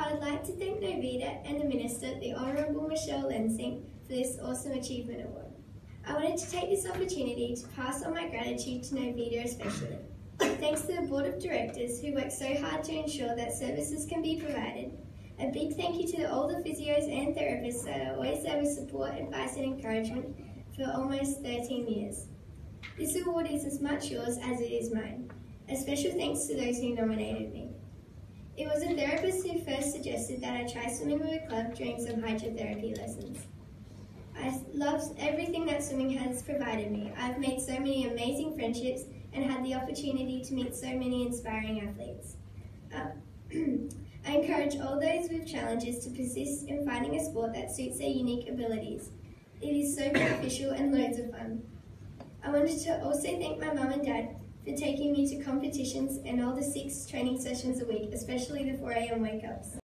I would like to thank Novita and the Minister, the Honourable Michelle Lensink, for this awesome achievement award. I wanted to take this opportunity to pass on my gratitude to Novita especially. Thanks to the Board of Directors who work so hard to ensure that services can be provided. A big thank you to all the physios and therapists that are always there with support, advice and encouragement for almost 13 years. This award is as much yours as it is mine. A special thanks to those who nominated me. It was a therapist who first that I try swimming with a club during some hydrotherapy lessons. I loved everything that swimming has provided me. I've made so many amazing friendships and had the opportunity to meet so many inspiring athletes. Uh, I encourage all those with challenges to persist in finding a sport that suits their unique abilities. It is so beneficial and loads of fun. I wanted to also thank my mum and dad for taking me to competitions and all the six training sessions a week, especially the 4am wake ups.